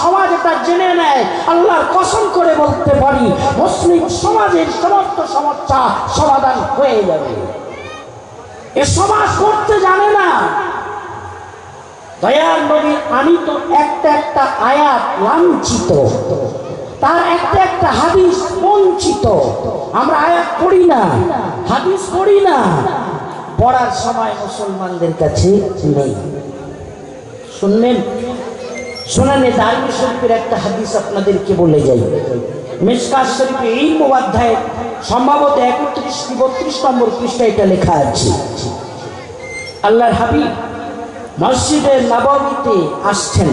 সমাজ এটা জেনে নেয়, আল্লাহর কসম করে বলতে পারি, মুসলিম সমাজের সমস্ত সমস্যা সমাধান হয়ে যাবে। এ সমাজ করতে জানে না। দয়াল নবী, আমি তো একটা একটা আয়াত লাঞ্ছিত, তার একটা একটা হাদিস বঞ্চিত। আমরা আয়াত পড়ি না, হাদিস পড়ি না। পড়ার সময় মুসলমানদের কাছে নেই। শুনলেন? শোনানে দারমি শরীফের একটা হাদিস আপনাদেরকে বলে যাই। মেসকাজ শরীফে এই অধ্যায়ে সম্ভবত একত্রিশ কি বত্রিশ নম্বর পৃষ্ঠা এটা লেখা আছে। আল্লাহর হাবিব মসজিদের নবমীতে আসছেন।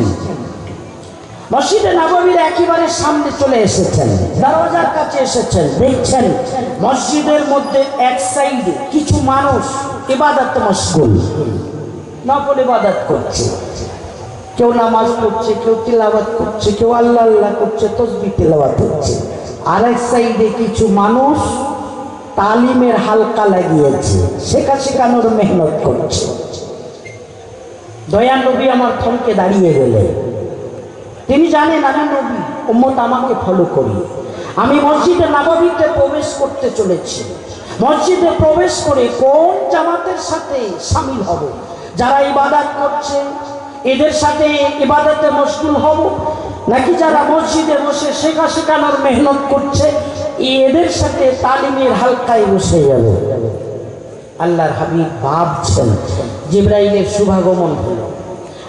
মসজিদে নবমীর একেবারে সামনে চলে এসেছেন, দরওয়াজার কাছে এসেছেন, দেখছেন মসজিদের মধ্যে এক সাইডে কিছু মানুষ ইবাদত মশগুল, নকল ইবাদত করছে। কেউ নামাজ পড়ছে, কেউ তিলাবাত করছে, কেউ আল্লাহ আল্লাহ করছে, তসবি তিলাবাত করছে আরেক সাইডে কিছু মানুষ তালিমের হালকা লাগিয়েছে, শেখা শেখানোর মেহনত করছে। দয়া নবী আমার থমকে দাঁড়িয়ে গেলে তিনি জানেন, আমি নবী, উম্মত আমাকে ফলো করি। আমি মসজিদে নববীতে প্রবেশ করতে চলেছি। মসজিদে প্রবেশ করে কোন জামাতের সাথে সামিল হব? যারা ইবাদত করছে এদের সাথে ইবাদতে মশগুল হব? নাকি যারা মসজিদে বসে শেখা শেখানোর মেহনত করছে, এদের সাথে তালিমের হালকায় বসে যাবে আল্লাহর হাবিব ভাবছেন, জিব্রাইলের শুভাগমন হলো।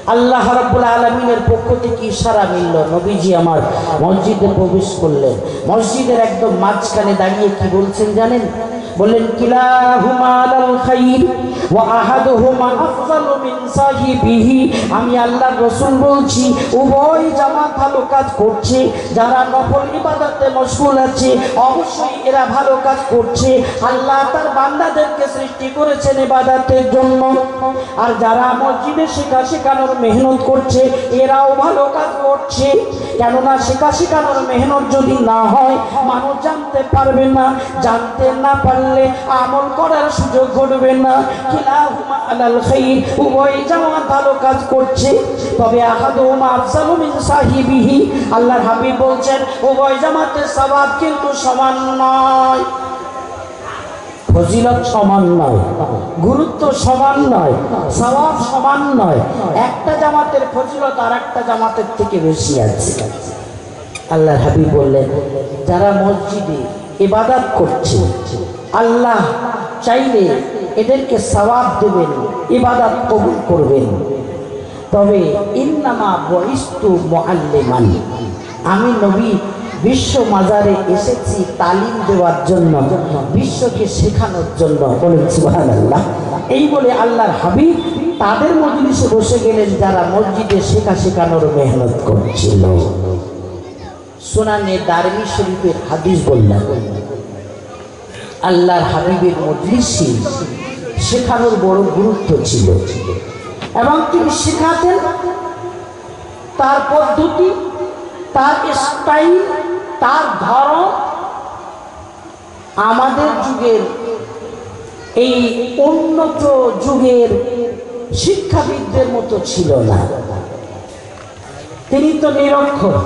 আল্লাহ রাব্বুল আলমিনের পক্ষ থেকে ইশারা মিলল, নবীজি আমার মসজিদে প্রবেশ করলেন। মসজিদের একদম মাঝখানে দাঁড়িয়ে কি বলছেন জানেন? বললেন, কিলাহুমা আলাল খাইর। আমি আল্লাহর রাসূল বলছি, উভয় জামাত ভালো কাজ করছে, যারা নফল ইবাদতে মশগুল আছে, অবশ্যই এরা ভালো কাজ করছে। আল্লাহ তার বান্দাদেরকে সৃষ্টি করেছেন ইবাদতের জন্য। আর যারা মসজিদে শেখা শেখানোর মেহনত করছে, এরাও ভালো কাজ করছে। কেননা শেখা শেখানোর মেহনত যদি না হয়, মানুষ জানতে পারবে না, জানতে না পারলে আমল করার সুযোগ ঘটবে না। কিলাহুমা আলাল উভয় জামাত ভালো কাজ করছে। তবে আহাদুহুমা আফজালু মিন সাহিবিহি। আল্লাহর হাবিব বলছেন, উভয় জামাতের সওয়াব কিন্তু সমান নয়। ফজিলত সমান নয়, গুরুত্ব সমান নয় সওয়াব সমান নয়। একটা জামাতের ফজিলত আর একটা জামাতের থেকে বেশি আছে। আল্লাহর হাবিব বললেন, যারা মসজিদে ইবাদত করছে। আল্লাহ চাইলে এদেরকে সওয়াব দেবেন, ইবাদত কবুল করবেন। তবে ইন্নামা বইস্তু মুআল্লিমান। আমি নবী বিশ্ব মাজারে এসেছি তালিম দেওয়ার জন্য, বিশ্বকে শেখানোর জন্য। বলেন সুবহানাল্লাহ। এই বলে আল্লাহর হাবিব তাদের মজলিসে বসে গেলেন যারা মসজিদে শেখা শেখানোর মেহনত করছিল। সোনানে দারমি শরীফের হাদিস বললেন আল্লাহর হাবিবের মজলিসে শেখানোর বড় গুরুত্ব ছিল। এবং তিনি শেখাতেন, তার পদ্ধতি, তার স্টাইল তার ধরন। আমাদের যুগের এই উন্নত যুগের শিক্ষাবিদদের মতো ছিল না। তিনি তো নিরক্ষর।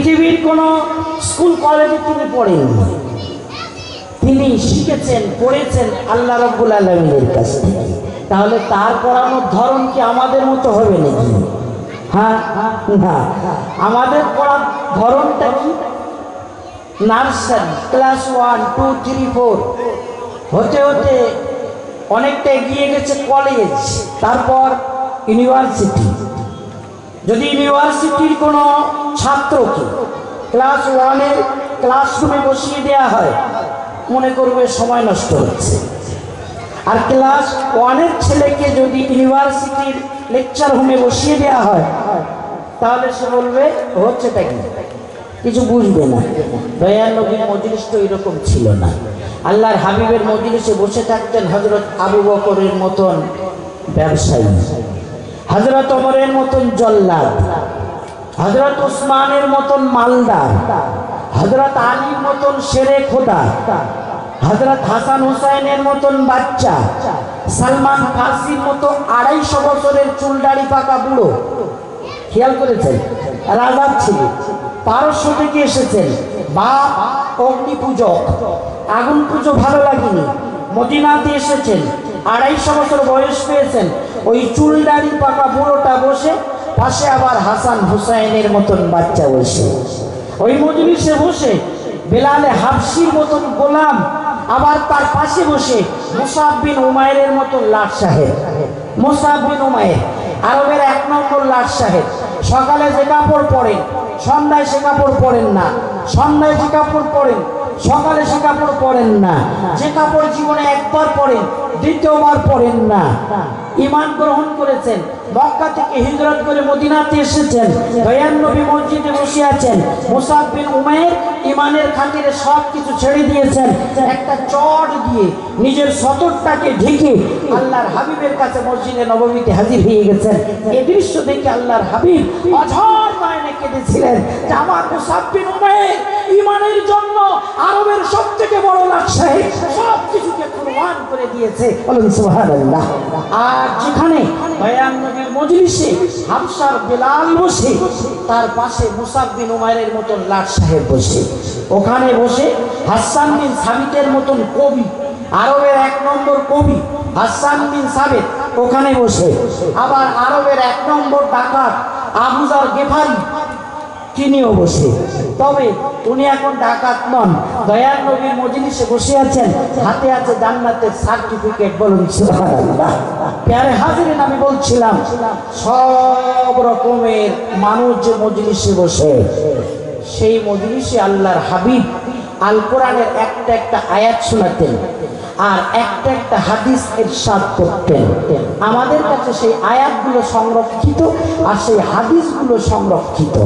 পৃথিবীর কোনো স্কুল কলেজে তিনি পড়েননি তিনি শিখেছেন, পড়েছেন আল্লাহ রব্বুল আলমিনের কাছ থেকে। তাহলে তার পড়ানোর ধরন কি আমাদের মতো হবে নাকি? হ্যাঁ না। আমাদের পড়ার ধরনটা কি? Nursery, class one, two, three, four. হতে হতে অনেকটা এগিয়ে গেছে কলেজ, তারপর ইউনিভার্সিটি। যদি ইউনিভার্সিটির কোনো ছাত্রকে ক্লাস ওয়ানের ক্লাসরুমে বসিয়ে দেওয়া হয়, মনে করবে সময় নষ্ট হচ্ছে। আর ক্লাস ওয়ানের ছেলেকে যদি ইউনিভার্সিটির লেকচার হোমে বসিয়ে দেওয়া হয়, তাহলে সে বলবে, হচ্ছেটা কি? কিছু বুঝবে না। দয়াল নবীর মজলিস তো এরকম ছিল না। আল্লাহর হাবিবের মজলিসে বসে থাকতেন হজরত আবু বকরের মতন ব্যবসায়ী। হজরত অমরের মতন জল্লাদ হজরত উসমানের মতন মালদার হজরত আলীর মতন শেরে খোদা হজরত হাসান হুসাইনের মতন বাচ্চা, সালমান ফার্সির মতো আড়াইশো বছরের চুল দাড়ি পাকা বুড়ো। খেয়াল করেছেন? রাজার ছেলে, পারস্য থেকে এসেছেন, বাপ অগ্নি পূজক আগুন পুজো ভালো লাগেনি, মদিনাতে এসেছেন আড়াইশো বছর বয়স পেয়েছেন। ওই চুল দাড়ি পাকা বুড়োটা বসে, পাশে আবার হাসান হুসাইনের মতন বাচ্চা বসে। ওই মজলিসে বসে, বেলালে হাফসির মতন গোলাম, আবার তার পাশে বসে মুসাব বিন উমায়ের মতন লাট সাহেব। মুসাব বিন উমায়ের আরবের এক নম্বর লাট সাহেব। সকালে যে কাপড় পরেন, সন্ধ্যায় সে কাপড় পরেন না, সন্ধ্যায় যে কাপড় পরেন সকালে সে কাপড় পরেন না। যে কাপড় জীবনে একবার পরেন, দ্বিতীয়বার পরেন না। ইমান গ্রহণ করেছেন, মক্কা থেকে হিজরত করে মদিনাতে এসেছেন দয়ান নবী মসজিদে বসে আছেন, মুসাব বিন উমায়ের ইমানের খাতিরে সব কিছু ছেড়ে দিয়েছেন। একটা চট দিয়ে নিজের সতরটাকে ঢেকে আল্লাহর হাবিবের কাছে মসজিদে নবমীতে হাজির হয়ে গেছেন। এ দৃশ্য দেখে আল্লাহর হাবিব অঝর নয়নে কেঁদেছিলেন আমার মুসাব বিন উমায়ের ইমানের জন্য আরবের সব থেকে বড় সাহেব সব কিছুকে করে দিয়েছে। সুবহানাল্লাহ। আর যেখানে নবীর মজলিসে হাফসার বেলাল বসে, তার পাশে মুসাব বিন মতন লাট সাহেব বসে। ওখানে বসে হাসান বিন সাবিতের মতন কবি, আরবের এক নম্বর কবি হাসান বিন সাবিত ওখানে বসে। আবার আরবের এক নম্বর ডাকাত আবুজার গেফারি তিনিও বসে তবে উনি এখন ডাকাত নন। দয়ার নবীর মজলিসে বসে আছেন। হাতে আছে জান্নাতের সার্টিফিকেট বলুন প্যারে হাজিরেন আমি বলছিলাম, সব রকমের মানুষ যে মজলিসে বসে, সেই মজলিসে আল্লাহর হাবিব আল কোরআনের একটা একটা আয়াত শোনাতেন আর একটা একটা হাদিস ইরশাদ করতেন। আমাদের কাছে সেই আয়াতগুলো সংরক্ষিত আর সেই হাদিসগুলো সংরক্ষিত।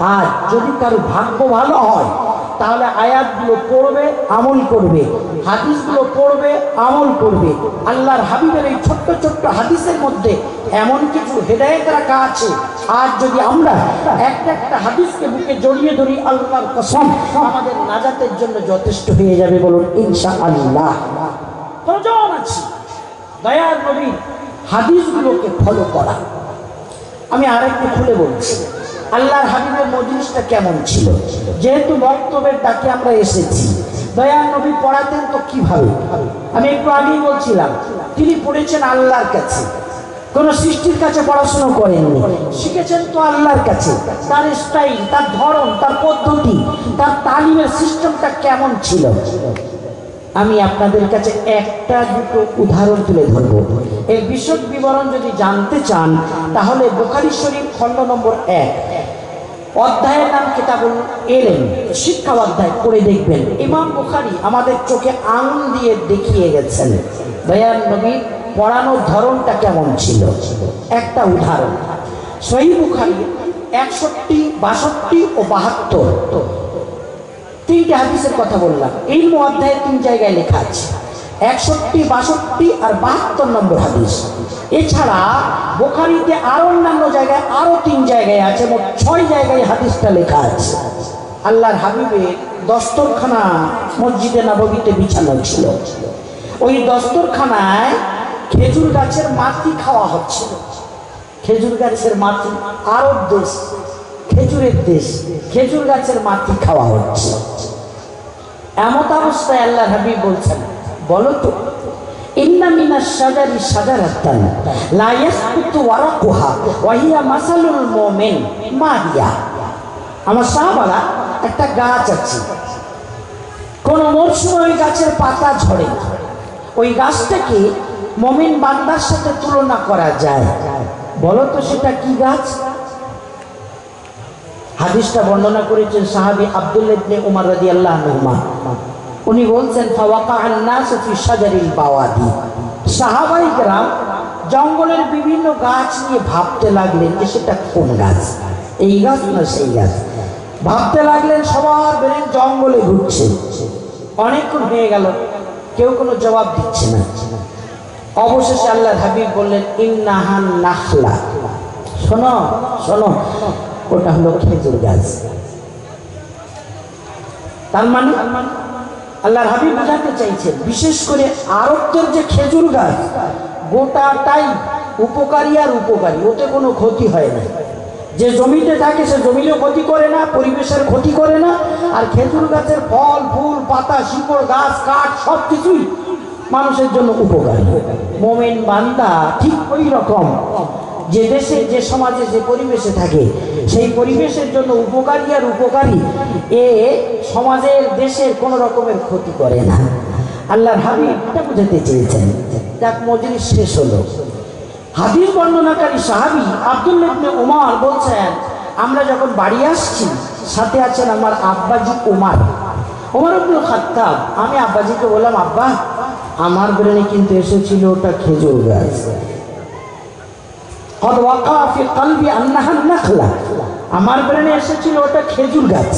আর যদি কারও ভাগ্য ভালো হয়, তাহলে আয়াতগুলো পড়বে, আমল করবে। হাদিসগুলো পড়বে, আমল করবে। আল্লাহর হাবিবের এই ছোট্ট ছোট্ট হাদিসের মধ্যে এমন কিছু হেদায়েত রাখা আছে। আর যদি আমরা একটা একটা হাদিসকে বুকে জড়িয়ে ধরি, আল্লাহর কসম, আমাদের নাজাতের জন্য যথেষ্ট হয়ে যাবে বলুন ইনশা আল্লাহ প্রয়োজন আছে। দয়ার নবীর হাদিসগুলোকে ফলো করা। আমি আরেকটু খুলে বলছি। আল্লাহর হাবিবের মজলিসটা কেমন ছিল? যেহেতু বক্তব্যের ডাকে আমরা এসেছি। দয়ার নবী পড়াতেন তো কীভাবে? আমি একটু আগেই বলছিলাম, তিনি পড়েছেন আল্লাহর কাছে। কোন সৃষ্টির কাছে পড়াশোনা করেননি। শিখেছেন তো আল্লাহর কাছে। তার স্টাইল তার ধরন, তার পদ্ধতি, তার তালিমের সিস্টেমটা কেমন ছিল? আমি আপনাদের কাছে একটা দুটো উদাহরণ তুলে ধরব। এর বিশদ বিবরণ যদি জানতে চান, তাহলে বোখারি শরীফ খণ্ড নম্বর এক। অধ্যায়ের নাম কিতাবুল এলেন শিক্ষা অধ্যায় পড়ে দেখবেন। ইমাম বুখারি আমাদের চোখে আঙুল দিয়ে দেখিয়ে গেছেন। দয়ার নবী, পড়ানোর ধরনটা কেমন ছিল? একটা উদাহরণ। সহি বুখারি একষট্টি, বাষট্টি ও বাহাত্তর। তিনটে হাদিসের কথা বললাম। এই অধ্যায়ে তিন জায়গায় লেখা আছে। একষট্টি, বাষট্টি আর বাহাত্তর নম্বর হাদিস। এছাড়া বোখারিতে আরও অন্যান্য জায়গায় আরও তিন জায়গায় আছে মোট ছয় জায়গায় হাদিসটা লেখা আছে। আল্লাহর হাবিবের দস্তরখানা মসজিদে নববীতে বিছানো ছিল। ওই দস্তরখানায় খেজুর গাছের মাটি খাওয়া হচ্ছিল খেজুর গাছের মাটি আরব দেশ, খেজুরের দেশ, খেজুর গাছের মাটি খাওয়া হচ্ছে। এমত অবস্থায় আল্লাহ হাবিব বলছেন, বলো তো আমার একটা গাছ আছে। মরশুমে ওই গাছের পাতা ঝরে। ওই গাছটাকে মমিন বান্দার সাথে তুলনা করা যায়। বলো তো সেটা কি গাছ? হাদিসটা বর্ণনা করেছেন সাহাবী আব্দুল্লাহ উমর আল্লাহ আনহুমা। উনি বলছেন ফাওয়াকা আন-নাসু ফি শাজারিল বাওয়াদি। সাহাবাই গ্রাম জঙ্গলের বিভিন্ন গাছ নিয়ে ভাবতে লাগলেন যে সেটা কোন গাছ? এই গাছ না সেই গাছ? ভাবতে লাগলেন সবার ব্রেন জঙ্গলে ঘুরছে। অনেকক্ষণ হয়ে গেল, কেউ কোনো জবাব দিচ্ছে না। অবশেষে আল্লাহ হাবিব বললেন ইন্নাহান নাখলা। শোনো শোনো, ওটা হলো খেজুর গাছ। তার মানে? আল্লাহর হাবিব বোঝাতে চাইছেন, বিশেষ করে আরবদের যে খেজুর গাছ, গোটাটাই উপকারী আর উপকারী, ওতে কোনো ক্ষতি হয় না। যে জমিতে থাকে, সে জমিরও ক্ষতি করে না, পরিবেশের ক্ষতি করে না, আর খেজুর গাছের ফল, ফুল, পাতা, শিকড়, গাছ, কাঠ সব কিছুই মানুষের জন্য উপকারী। মোমেন বান্দা ঠিক ওই রকম। যে দেশে, যে সমাজে, যে পরিবেশে থাকে, সেই পরিবেশের জন্য উপকারী আর উপকারী, এ সমাজের, দেশের কোনো রকমের ক্ষতি করে না। আল্লাহর হাবিব এটা বুঝাতে চেয়েছেন। যাক মজলিস শেষ হলো। হাদিস বর্ণনাকারী সাহাবি ইবনে উমার বলছেন, আমরা যখন বাড়ি আসছি, সাথে আছেন আমার আব্বাজি উমার। ওমর আব্দুল খাত্তাব, আমি আব্বাজিকে বললাম, আব্বা, আমার ব্রেনে কিন্তু এসেছিল ওটা খেজুর গাছ। আমার ব্রেনে এসেছিল ওটা খেজুর গাছ।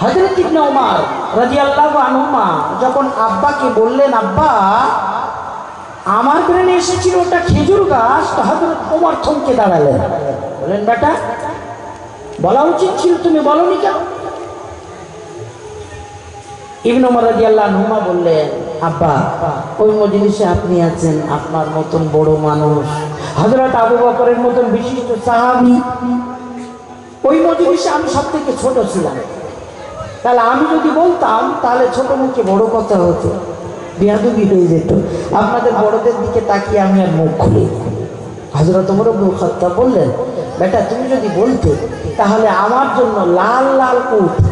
হযরত ইবনে ওমর রাদিয়াল্লাহু আনহুমা যখন আব্বাকে বললেন, আব্বা, আমার ব্রেনে এসেছিল ওটা খেজুর গাছ, তো হযরত ওমর থমকে দাঁড়ালেন। বলেন বেটা, বলা উচিত ছিল তুমি বলনি কেন? ইবনে ওমর রাদিয়াল্লাহু আনহুমা বললেন আব্বা, ওই মজলিসে আপনি আছেন, আপনার মতন বড় মানুষ। হযরত আবু বকরের মতন বিশিষ্ট সাহাবী। ওই মজলিসে আমি সব থেকে ছোট ছিলাম। তাহলে আমি যদি বলতাম, তাহলে ছোট মুখে বড় কথা হতো। বিয়াদুবি হয়ে যেত। আপনাদের বড়দের দিকে তাকিয়ে আমি আর মুখ খুলি হজরত ওমর আব্দুল খত্তাব বললেন, বেটা, তুমি যদি বলতে, তাহলে আমার জন্য লাল লাল উঠ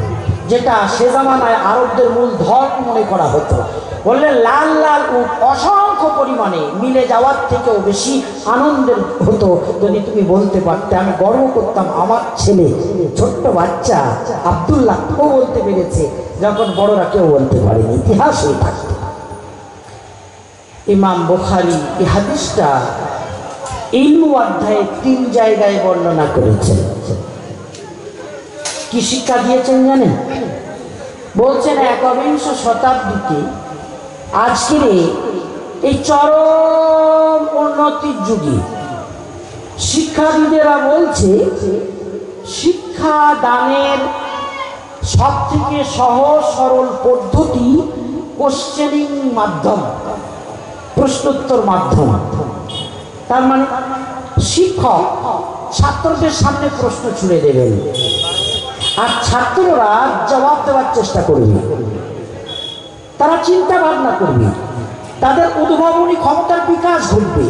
যেটা সে জামানায় আরবদের মূল ধর্ম মনে করা হতো। বললেন লাল লাল উঠ অসংখ্য পরিমাণে মিলে যাওয়ার থেকেও বেশি আনন্দের হতো। যদি তুমি বলতে পারতে, আমি গর্ব করতাম আমার ছেলে, ছোট্ট বাচ্চা, আবদুল্লাহ, ও বলতে পেরেছে, যখন বড়রা কেউ বলতে পারেনি, ইতিহাস হয়ে থাকতো। ইমাম বুখারি এই ইলমু অধ্যায়ে তিন জায়গায় বর্ণনা করেছেন। কি শিক্ষা দিয়েছেন জানেন? বলছেন একবিংশ শতাব্দীতে আজকের এই চরম উন্নতির যুগে শিক্ষাবিদেরা বলছে, শিক্ষা দানের সব থেকে সহজ সরল পদ্ধতি কোশ্চেনিং মাধ্যম, প্রশ্নোত্তর মাধ্যম। তার মানে শিক্ষক ছাত্রদের সামনে প্রশ্ন ছুড়ে দেবেন। আর ছাত্ররা জবাব দেওয়ার চেষ্টা করবে তারা চিন্তা ভাবনা করবে তাদের উদ্ভাবনী ক্ষমতার বিকাশ ঘটবে।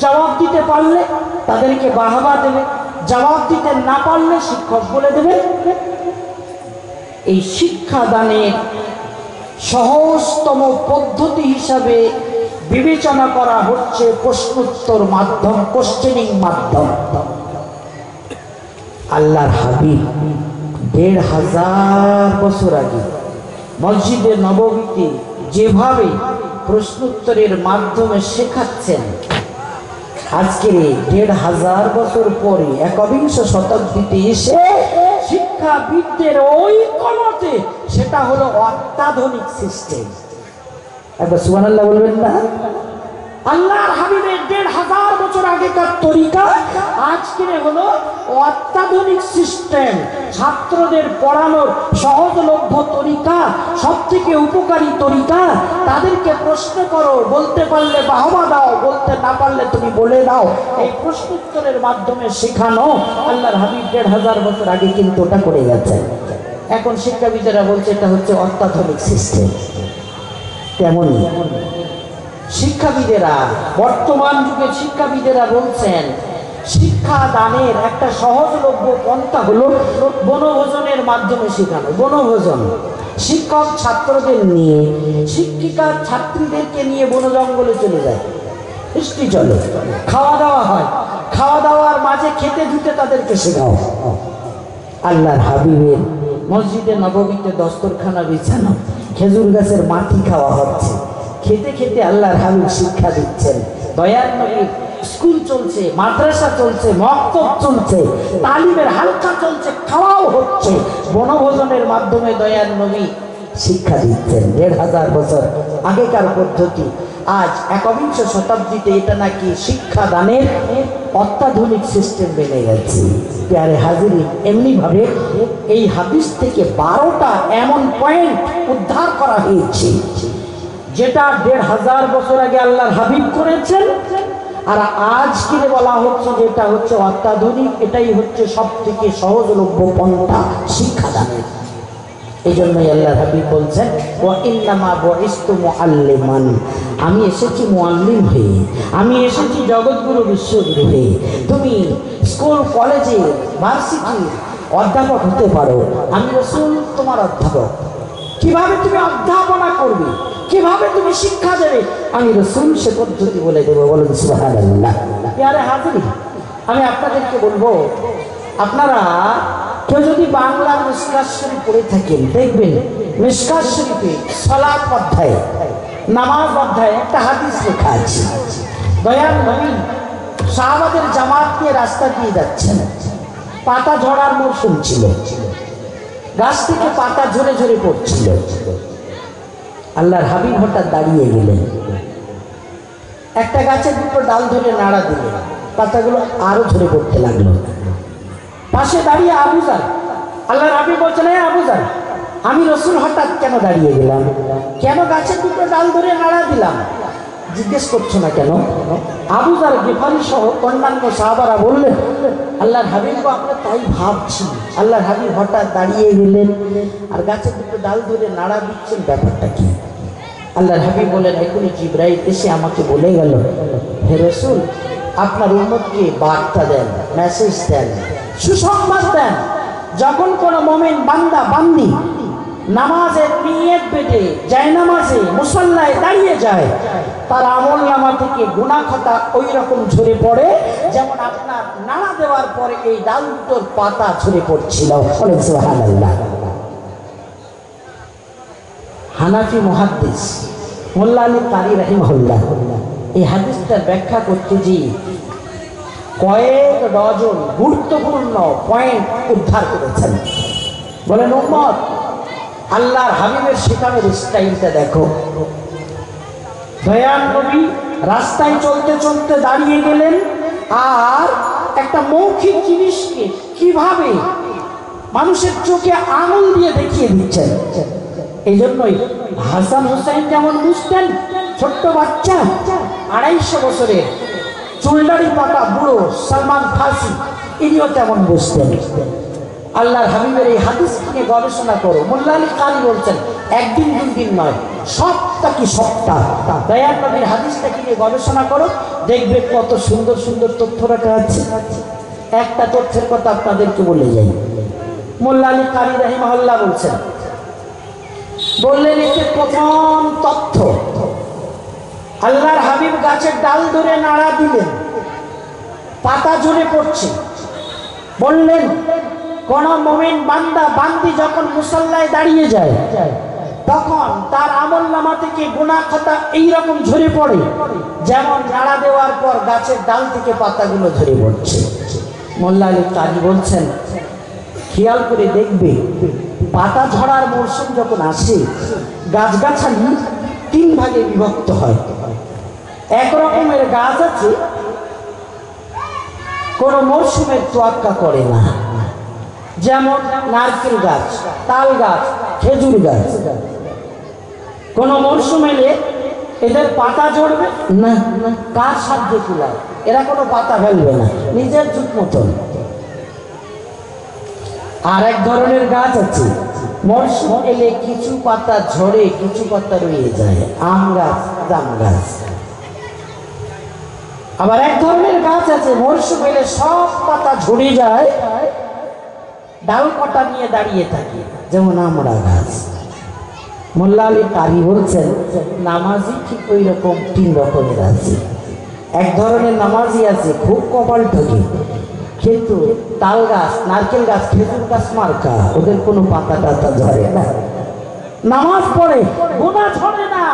জবাব দিতে পারলে তাদেরকে বাহবা দেবে। জবাব দিতে না পারলে শিক্ষক বলে দেবে। এই শিক্ষাদানের সহজতম পদ্ধতি হিসাবে বিবেচনা করা হচ্ছে প্রশ্নোত্তর মাধ্যম কোশ্চেনিং মাধ্যম। আল্লাহর হাবিব দেড় হাজার বছর আগে মসজিদে নবমীতে যেভাবে প্রশ্নোত্তরের মাধ্যমে শেখাচ্ছেন, আজকে দেড় হাজার বছর পরে একবিংশ শতাব্দীতে এসে শিক্ষাবিদদের ওই কলতে সেটা হলো অত্যাধুনিক সিস্টেম একবার সুবহানাল্লাহ বলবেন না? আল্লাহর হাবিবের দেড় হাজার বছর আগেকার তরিকা আজকের হলো অত্যাধুনিক সিস্টেম ছাত্রদের পড়ানোর সহজলভ্য তরিকা সব থেকে উপকারী তরিকা, তাদেরকে প্রশ্ন করো, বলতে পারলে বাহবা দাও, বলতে না পারলে তুমি বলে দাও। এই প্রশ্নোত্তরের মাধ্যমে শেখানো আল্লাহর হাবিব দেড় হাজার বছর আগে কিন্তু ওটা করে গেছে এখন শিক্ষাবিদেরা বলছে এটা হচ্ছে অত্যাধুনিক সিস্টেম তেমনই। শিক্ষাবিদেরা, বর্তমান যুগের শিক্ষাবিদেরা বলছেন শিক্ষা দানের একটা সহজলভ্য পন্থা হলো বনভোজনের মাধ্যমে শেখানো, বনভোজন। শিক্ষক ছাত্রদের নিয়ে, শিক্ষিকা ছাত্রীদেরকে নিয়ে বন জঙ্গলে চলে যায়। বৃষ্টি চলে, খাওয়া দাওয়া হয়, খাওয়া দাওয়ার মাঝে খেতে ধুতে তাদেরকে শেখাও। আল্লাহর হাবিবের মসজিদে নবমীতে দস্তরখানা বিছানো, খেজুর গাছের মাটি খাওয়া হচ্ছে। খেতে খেতে আল্লাহর হাবিব শিক্ষা দিচ্ছেন। দয়ার নবীর স্কুল চলছে, মাদ্রাসা চলছে, মক্তব চলছে, তালিমের হালকা চলছে, খাওয়াও হচ্ছে। বনভোজনের মাধ্যমে দয়ার নবী শিক্ষা দিচ্ছেন। দেড় হাজার বছর আগেকার পদ্ধতি। আজ একবিংশ শতাব্দীতে এটা নাকি শিক্ষাদানের অত্যাধুনিক সিস্টেম বেড়ে গেছে। প্যারে হাজিরি এমনিভাবে এই হাদিস থেকে বারোটা এমন পয়েন্ট উদ্ধার করা হয়েছে। যেটা দেড় হাজার বছর আগে আল্লাহর হাবিব করেছেন, আর আজকে বলা হচ্ছে যেটা হচ্ছে অত্যাধুনিক, এটাই হচ্ছে সব থেকে সহজলভ্য পন্থা শিক্ষাদানের এই জন্যই আল্লাহ হাবিব বলছেন ও ইন্নামা বরিস্তু মুআল্লিমান। আমি এসেছি মুআল্লিম হয়ে, আমি এসেছি জগৎগুরু বিশ্বগুরু হয়ে। তুমি স্কুল, কলেজে ভার্সিটি অধ্যাপক হতে পারো, আমি রসুল তোমার অধ্যাপক। কীভাবে তুমি অধ্যাপনা করবে? কীভাবে তুমি শিক্ষা দেবে? আমি রসুল সে পদ্ধতি বলে দেবো, বলুন হাজিরি, আমি আপনাদেরকে বলব, আপনারা কেউ যদি মিসকাত শরীফ পড়ে থাকেন, দেখবেন শরীফে সলাপ অধ্যায়, নামাজ অধ্যায়, একটা হাদিস লেখা আছে। দয়াল নবী শাহবাদের জামাত নিয়ে রাস্তা দিয়ে যাচ্ছেন। পাতা ঝরার মরশুম ছিল। গাছ থেকে পাতা ঝরে ঝরে পড়ছিল। আল্লাহর হাবিব হঠাৎ দাঁড়িয়ে গেলেন। একটা গাছের দুটো ডাল ধরে নাড়া দিলেন। পাতাগুলো আরও ঝরে পড়তে লাগল। পাশে দাঁড়িয়ে আবুজার আল্লাহ রাবি বলছেন, "এই আবুজার আমি রসুল হঠাৎ কেন দাঁড়িয়ে গেলাম? কেন গাছের দুটো ডাল ধরে নাড়া দিলাম? জিজ্ঞেস করছ না কেন? আবুজার গেফারি সহ অন্যান্য সাহাবারা বললেন, আল্লাহর হাবিব আমরা তাই ভাবছি। আল্লাহর হাবিব হঠাৎ দাঁড়িয়ে গেলেন আর গাছের দুটো ডাল ধরে নাড়া দিচ্ছেন, ব্যাপারটা কি? আল্লাহর হাবিব বলেন এখনই জিব্রাইল এসে আমাকে বলে গেল, হে রসুল, আপনার উন্মতকে বার্তা দেন মেসেজ দেন, সুসংবাদ দেন যখন কোনো মোমেন বান্দা, বান্দি নামাজের নিয়ত বেটে যায় নামাজে, মুসল্লায় দাঁড়িয়ে যায়, তার আমল নামা থেকে গুণা খাতা ওই রকম ঝরে পড়ে, যেমন আপনার নাড়া দেওয়ার পরে এই ডাল দুটোর পাতা ঝরে পড়ছিল। হানাফি মহাদ্দিস। মোল্লা আলী কারি রাহিমহল্লা এই হাদিসটার ব্যাখ্যা করতে যে কয়েক ডজন গুরুত্বপূর্ণ পয়েন্ট উদ্ধার করেছেন। বলেন, উম্মত, আল্লাহর হাবিবের শেখানোর স্টাইলটা দেখো। দয়াল নবী রাস্তায় চলতে চলতে দাঁড়িয়ে গেলেন আর একটা মৌখিক জিনিসকে কীভাবে মানুষের চোখে আঙুল দিয়ে দেখিয়ে দিচ্ছেন? এই জন্যই হাসান হোসেন যেমন বুঝতেন, ছোট্ট বাচ্চা, আড়াইশো বছরের চুলদারি পাতা বুড়ো সালমান ফাসি ইনিও তেমন বুঝতেন। আল্লাহর হাবিবের এই হাদিস নিয়ে গবেষণা করো। মোল্লা আলী কালী বলছেন, একদিন দুই দিন নয়, সপ্তাহ কি সপ্তাহ? দয়ার নবীর হাদিসটাকে নিয়ে গবেষণা করো? দেখবে কত সুন্দর সুন্দর তথ্য রাখা আছে। একটা তথ্যের কথা আপনাদেরকে বলে যাই। মোল্লা আলী কালী রাহিমহল্লা বলছেন বললেন এতে প্রথম তথ্য। আল্লাহর হাবিব গাছের ডাল ধরে নাড়া দিলেন। পাতা ঝরে পড়ছে। বললেন, কোন মমিন বান্দা, বান্দি যখন মুসল্লায় দাঁড়িয়ে যায়, তখন তার আমল নামা থেকে গুণা খাতা এইরকম ঝরে পড়ে, যেমন নাড়া দেওয়ার পর গাছের ডাল থেকে পাতাগুলো ঝরে পড়ছে। মোল্লা আলী কাজী বলছেন, খেয়াল করে দেখবে পাতা ঝরার মরশুম যখন আসে গাছগাছালি তিন ভাগে বিভক্ত হয়। এক রকমের গাছ আছে, কোনো মরশুমের তোয়াক্কা করে না। যেমন নারকেল গাছ, তাল গাছ, খেজুর গাছ। কোন মরশুম এলে এদের পাতা ঝরবে? না কার সাহায্য কুলায়? এরা কোনো পাতা ফেলবে না। নিজের যুগ মতন। আর এক ধরনের গাছ আছে। মরশুম এলে কিছু পাতা ঝরে, কিছু পাতা রয়ে যায়। আম গাছ, জাম গাছ। আবার এক ধরনের গাছ আছে মরশুম এলে সব পাতা ঝরে যায়। ডাল কটা নিয়ে দাঁড়িয়ে থাকে, যেমন আমরা গাছ। মোল্লা আলী কারি বলছেন, নামাজি ঠিক ওই রকম তিন রকমের আছে। এক ধরনের নামাজি আছে, খুব কপাল ঠকে কিন্তু তাল গাছ, নারকেল গাছ, খেজুর গাছ মার্কা, ওদের কোনো পাতা টাতা ধরে না। নামাজ পড়ে গোনা ঝরে না।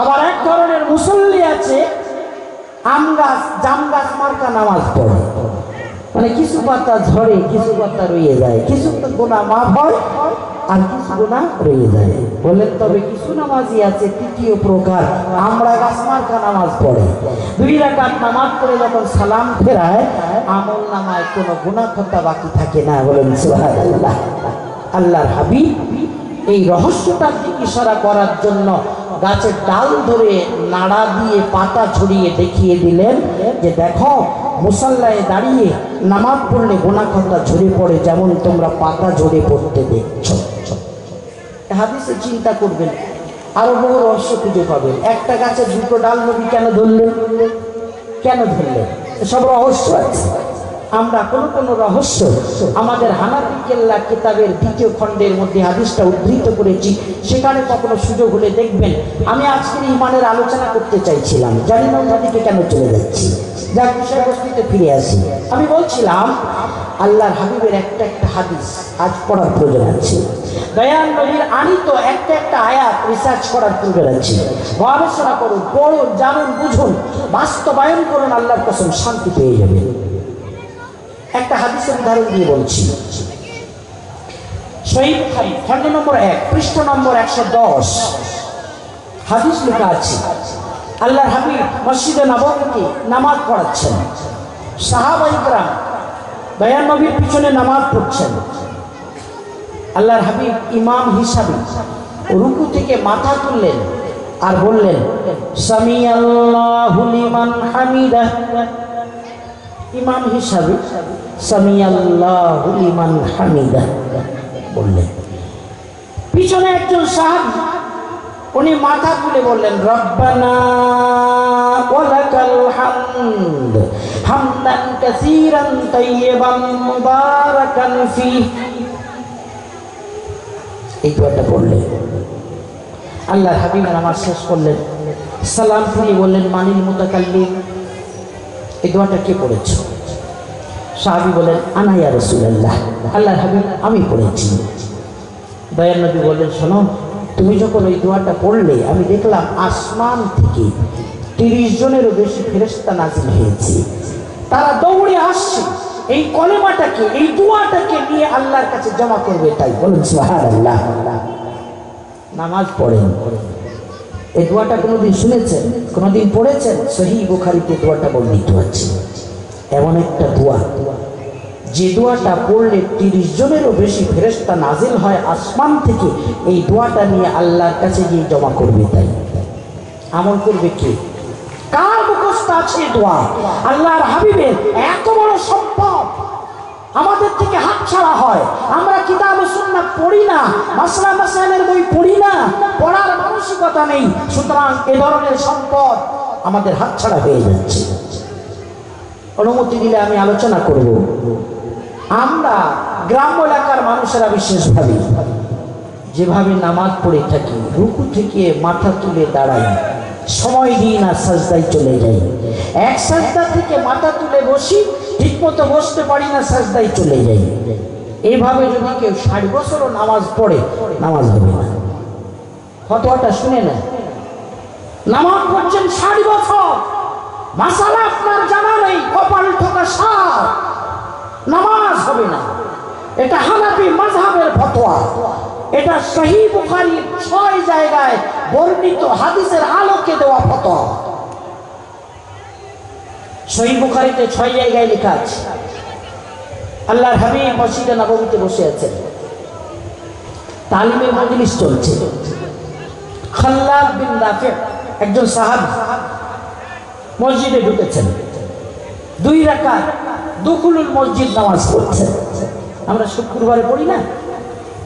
আবার এক ধরনের মুসল্লি আছে, আম গাছ, জাম গাছ মার্কা নামাজ পড়ে। মানে কিছু পাতা ঝরে, কিছু পাতা রয়ে যায়। কিছু গোনা মাফ হয় আর কিছু গোনা রয়ে যায়। বললেন, তবে কিছু নামাজি আছে, তৃতীয় প্রকার। আমরা গাছ মার্কা নামাজ পড়ে। দুই রাকাত নামাজ পড়ে যখন সালাম ফেরায়, আমল নামায় কোনো গুণা খতা বাকি থাকে না। বলেন সুবহানাল্লাহ। আল্লাহর হাবিব এই রহস্যটার ইশারা করার জন্য গাছের ডাল ধরে নাড়া দিয়ে পাতা ছড়িয়ে দেখিয়ে দিলেন যে, দেখো মুসাল্লায় দাঁড়িয়ে নামাজ পড়লে গোনাখতা ঝরে পড়ে, যেমন তোমরা পাতা ঝরে পড়তে দেখছ। হাদিসে চিন্তা করবেন, আরও বহু রহস্য খুঁজে পাবেন। একটা গাছে দুটো ডাল নবী কেন ধরলেন? কেন ধরলেন? সব রহস্য আছে। আমরা কোন কোন রহস্য, আমাদের হানাফি কেল্লা কিতাবের দ্বিতীয় খণ্ডের মধ্যে হাদিসটা উদ্ধৃত করেছি, সেখানে কখনো সুযোগ হলে দেখবেন, আমি আজকের ইমানের আলোচনা করতে চাইছিলাম। জানি না কেন চলে যাচ্ছি। যার বিষয়বস্তুতে ফিরে আসি। আমি বলছিলাম, আল্লাহর হাবিবের একটা একটা হাদিস আজ পড়ার প্রয়োজন আছে। দয়াল নবীর আনিত একটা একটা আয়াত রিসার্চ করার প্রয়োজন আছে। গবেষণা করুন, পড়ুন, জানুন, বুঝুন, বাস্তবায়ন করুন, আল্লাহর কসম শান্তি পেয়ে যাবেন। একটা হাদিসের উদাহরণ দিয়ে বলছি। শহীদ খারি খণ্ড নম্বর এক, পৃষ্ঠ নম্বর একশো দশ। হাদিস লেখা আছে আল্লাহর হাবিব মসজিদে নবমীকে নামাজ পড়াচ্ছেন। সাহাবাইকরাম দয়ান নবীর পিছনে নামাজ পড়ছেন। আল্লাহর হাবিব ইমাম হিসাবে রুকু থেকে মাথা তুললেন আর বললেন ইমাম হিসাবে হামিদা বললেন। পিছনে একজন সাহাবী উনি মাথা তুলে বললেন, রব্বানা ওয়ালাকাল হামদ, হামদান কাসীরান এই দোয়াটা পড়লেন। আল্লাহ হাবিব নামাজ শেষ করলেন। সালাম ফিরিয়ে বললেন, মানিল মুতাকাল্লিম, এই দোয়াটা কে পড়েছ? সাহাবি বলেন আনাইয়া রসুল্লাহ আল্লাহ হাবিব, আমি পড়েছি। দয়াল নবী বললেন, শোনো তুমি যখন ওই দোয়াটা পড়লে, আমি দেখলাম আসমান থেকে তিরিশ জনেরও বেশি ফেরেস্তা নাজিল হয়েছে। তারা দৌড়ে আসছে। এই কলেমাটাকে, এই দোয়াটাকে নিয়ে আল্লাহর কাছে জমা করবে তাই। বলুন আল্লাহ নামাজ পড়েন। এই দোয়াটা কোনোদিন শুনেছেন? কোনোদিন পড়েছেন? সহি বুখারিতে দোয়াটা বর্ণিত আছে। এমন একটা দোয়া যে দোয়াটা পড়লে তিরিশ জনেরও বেশি ফেরেস্তা নাজিল হয় আসমান থেকে, এই দোয়াটা নিয়ে আল্লাহর কাছে গিয়ে জমা করবে তাই। আমল করবে কে? কার মুখস্থ আছে দোয়া? আল্লাহর হাবিবের এত বড় সম্পদ আমাদের থেকে হাত ছাড়া হয়। আমরা কিতাব সুন্নাহ পড়ি না, মাসলা মাসাইলের বই পড়ি না, পড়ার মানসিকতা নেই। সুতরাং এ ধরনের সম্পদ আমাদের হাত ছাড়া হয়ে যাচ্ছে। অনুমতি দিলে আমি আলোচনা করব। আমরা গ্রাম্য এলাকার মানুষেরা বিশেষভাবে যেভাবে নামাজ পড়ে থাকি, রুকু থেকে মাথা তুলে দাঁড়াই, সময় দিই না, সাজদায় চলে যাই। এক সাজদা থেকে মাথা তুলে বসি ঠিক মতো বসতে পারি না, সাজদায় চলে যাই। এইভাবে যদি কেউ ষাট বছরও নামাজ পড়ে, নামাজ হবে না। ফতোয়াটা শুনে না নামাজ পড়ছেন ষাট বছর। মাসালা আপনার জানা নেই, কপাল ঠোকা সার নামাজ হবে না। এটা হানাফি মাযহাবের ফতোয়া। এটা সহি বুখারীর ছয় জায়গায় বর্ণিত হাদিসের আলোকে দেওয়া ফতোয়া। সহি বুখারীতে ছয় জায়গায় লেখা আছে। আল্লাহর হাবিব মসজিদে নবমীতে বসে আছেন। তালিমের মজলিস চলছে। খাল্লাদ বিন রাফি একজন সাহাবী মসজিদে ঢুকেছেন। দুই রাখা দুকুলুল মসজিদ নামাজ পড়ছে। আমরা শুক্রবারে পড়ি না?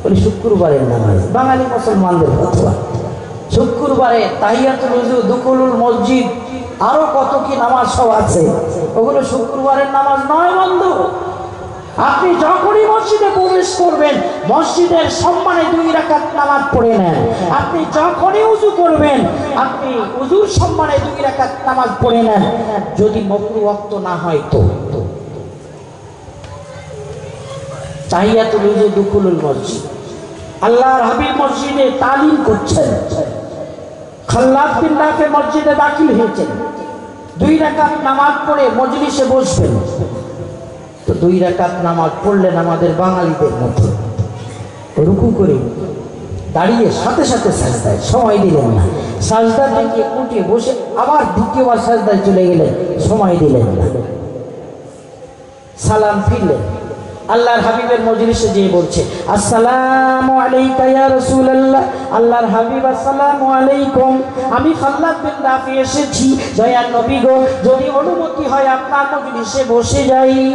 বলি শুক্রবারের নামাজ। বাঙালি মুসলমানদের ফতোয়া। শুক্রবারে তাহিয়াতুল উজু দুকুলুল মসজিদ আরও কত কি নামাজ সব আছে। ওগুলো শুক্রবারের নামাজ নয় বন্ধু। আপনি যখনই মসজিদে প্রবেশ করবেন, মসজিদের সম্মানে দুই রাকাত নামাজ পড়ে নেন। আপনি যখনই উজু করবেন, আপনি উজুর সম্মানে দুই রাকাত নামাজ পড়ে নেন। যদি মকরু ওয়াক্ত না হয় তো। দুকুলুল মসজিদ। আল্লাহর হাবিব মসজিদে তালিম করছেন। খাল্লাদ মসজিদে দাখিল হয়েছেন। দুই রাকাত নামাজ পড়ে মজলিসে বসবেন। দুই রাকাত নামাজ পড়লেন আমাদের বাঙালিদের মতো রুকু করে দাঁড়িয়ে সাথে সাথে সাজদায়, সময় দিলেন না। সাজদা থেকে উঠে বসে আবার দ্বিতীয়বার সাজদায় চলে গেলেন, সময় দিলেন না। সালাম ফিরলেন। আল্লাহর হাবিবের মজলিসে যেয়ে বলছে, আসসালামু আলাইকা ইয়া রাসূলুল্লাহ। আল্লাহর হাবিব, আসসালামু আলাইকুম। আমি খাল্লাদ বিন রাফি এসেছি। দয়ার নবী গো, যদি অনুমতি হয় আপনার মজলিসে বসে যাই।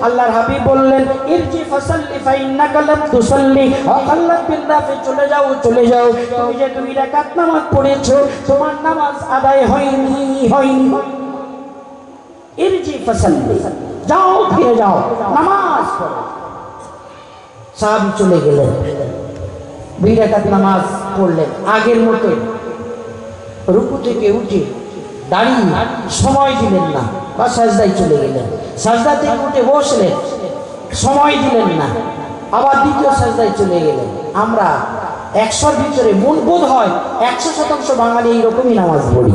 আল্লাহর হাবিব বললেন, ইরজি ফাসাল্লি ফাইন্নাকা লাম তুসাল্লি। বিন রাফি চলে যাও চলে যাও। তুমি যে দুই রাকাত নামাজ পড়েছো, তোমার নামাজ আদায় হয়নি হয়নি। ইরজি ফাসাল্লি। যাও, ফিরে যাও। নামাজ পড়ো। সাহাবি চলে গেলেন। দুই রাকাত নামাজ পড়লেন। আগের মতো রুকু থেকে উঠে দাঁড়িয়ে সময় দিলেন না। বা সাজদায় চলে গেলেন। সাজদা থেকে উঠে বসলেন। সময় দিলেন না। আবার দ্বিতীয় সাজদায় চলে গেলেন। আমরা একশোর ভিতরে মূল বোধ হয় একশো শতাংশ বাঙালি এইরকমই নামাজ পড়ি।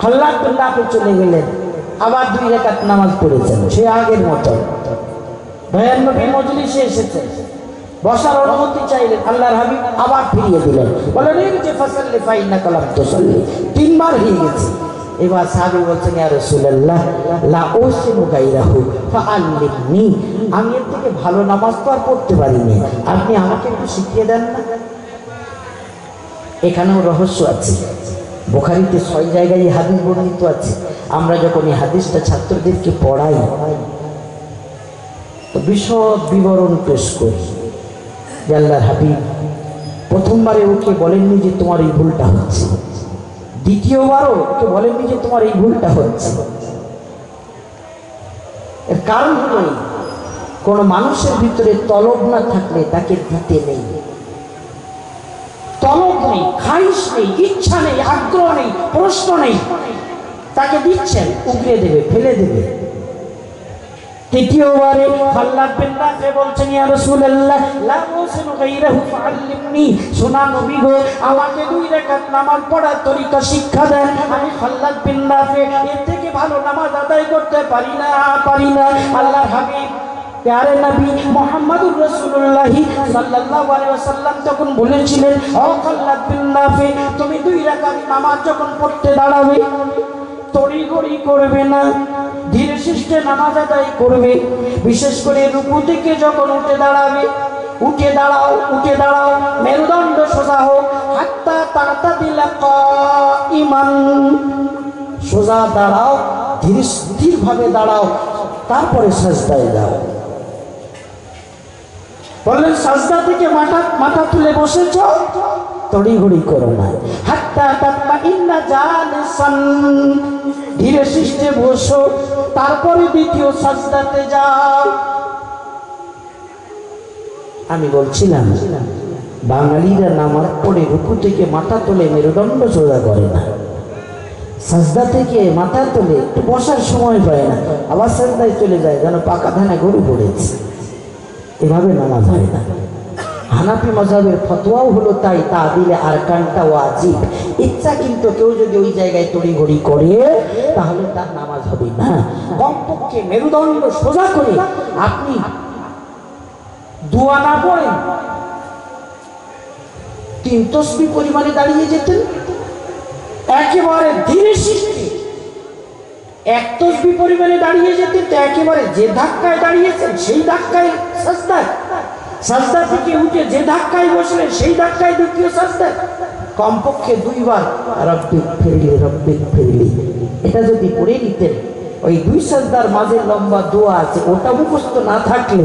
খাল্লাদ বিল্লাহকে চলে গেলেন। আবার দুই রেখাত নামাজ পড়েছেন। সে আগের মতো। ভয়ান নবী মজলিসে এসেছেন। বসার অনুমতি চাইলেন আল্লাহর হাবিব আবার ফিরিয়ে দিলেন। বলেন, এই যে ফাসাল্লি ফাইন্না কালাম তো তিনবার হয়ে গেছে। এবার সাহাবী বলছেন, ইয়া রাসূলুল্লাহ, লা উসিমু গায়রাহু, ফাআল্লিমনি। আমি এর থেকে ভালো নামাজ তো আর পড়তে পারিনি। আপনি আমাকে একটু শিখিয়ে দেন না? এখানেও রহস্য আছে। বোখারিতে ছয় জায়গায় এই হাদিস বর্ণিত আছে। আমরা যখন এই হাদিসটা ছাত্রদেরকে পড়াই, তো বিশদ বিবরণ পেশ করি। যে আল্লাহর হাবিব, প্রথমবারে ওকে বলেননি যে তোমার এই ভুলটা হচ্ছে। দ্বিতীয়বারও ওকে বলেননি যে তোমার এই ভুলটা হচ্ছে। এর কারণ হলো কোনো মানুষের ভিতরে তলব না থাকলে তাকে দিতে নেই। তলব নেই খাইশ নেই, ইচ্ছা নেই, আগ্রহ নেই, প্রশ্ন নেই। তাকে দিচ্ছেন উগড়ে দেবে, ফেলে দেবে। তৃতীয়বারে বলছেন, ইয়া রাসূলুল্লাহ, লা উসিনু গায়রাহু ফাআল্লিমনি। নবী গো, আমাকে দুই রাকাত নামাজ পড়ার তরিকা শিক্ষা দেন। আমি খাল্লাদ বিন এর থেকে ভালো নামাজ আদায় করতে পারি না পারি না। আল্লাহর হাবিব প্যারে নবী মোহাম্মদুর রাসূলুল্লাহ সাল্লাল্লাহু আলাইহি ওয়াসাল্লাম যখন বলেছিলেন, ও খাল্লাদ বিন রাফি তুমি দুই রাকাত নামাজ যখন পড়তে দাঁড়াবে, তড়িঘড়ি করবে না, ধীরে সুস্থে নামাজ আদায় করবে, বিশেষ করে রুকু থেকে যখন উঠে দাঁড়াবে, উঠে দাঁড়াও উঠে দাঁড়াও, মেরুদণ্ড সোজা হোক, হাত্তা তাড়াতা দিলা ইমান সোজা দাঁড়াও ধীরে স্থিরভাবে দাঁড়াও, তারপরে সাজদায় যাও। বললেন সাজদা থেকে মাথা মাথা তুলে বসেছ? তড়িঘড়ি করো না। হাত্তা তাত্মা ইন্না জালিসান। ধীরে সৃষ্টে বসো, তারপরে দ্বিতীয় সাজদাতে যাও। আমি বলছিলাম, বাঙালিরা নামাজ পড়ে রুকু থেকে মাথা তোলে মেরুদণ্ড সোজা করে না। সাজদা থেকে মাথা তোলে একটু বসার সময় পায় না। আবার সাজদায় চলে যায়, যেন পাকা ধানে গরু পড়েছে। এভাবে নামাজ হয় না। হানাফি মজাবের ফতোয়াও হলো তাই, তা দিলে আর কানটা ওয়াজিব। ইচ্ছা কিন্তু কেউ যদি ওই জায়গায় তড়িঘড়ি করে, তাহলে তার নামাজ হবে না। কমপক্ষে মেরুদণ্ড সোজা করে আপনি দোয়া না পড়েন তিন তসবি পরিমাণে দাঁড়িয়ে যেতেন। একেবারে ধীরে সৃষ্টি এক তসবি পরিমাণে দাঁড়িয়ে যেতেন, তো একেবারে যে ধাক্কায় দাঁড়িয়েছেন, সেই ধাক্কায় সাজদায় সাজদা থেকে উঠে যে ধাক্কায় বসলেন, সেই ধাক্কায় দ্বিতীয় সাজদায় কমপক্ষে দুইবার, রব্বিক ফিরলি রব্বিক ফিরলি। এটা যদি পড়ে নিতেন, ওই দুই সাজদার মাঝে লম্বা দোয়া আছে, ওটা মুখস্থ না থাকলে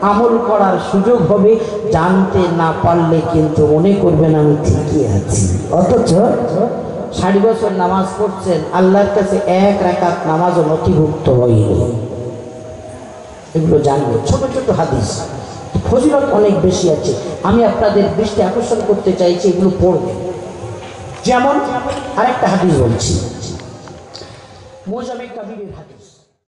আমল করার সুযোগ হবে, জানতে না পারলে কিন্তু মনে করবেন আমি ঠিকই আছি। অথচ ষাট বছর নামাজ পড়ছেন, আল্লাহর কাছে এক রাকাত নামাজও নথিভুক্ত হয়নি। এগুলো জানবেন ছোট ছোট হাদিস। ফজিলত অনেক বেশি আছে। আমি আপনাদের দৃষ্টি আকর্ষণ করতে চাইছি, এগুলো পড়বেন যেমন আরেকটা হাদিস বলছি। মোজামে কাবিরের হাদিস।